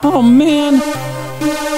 Oh man.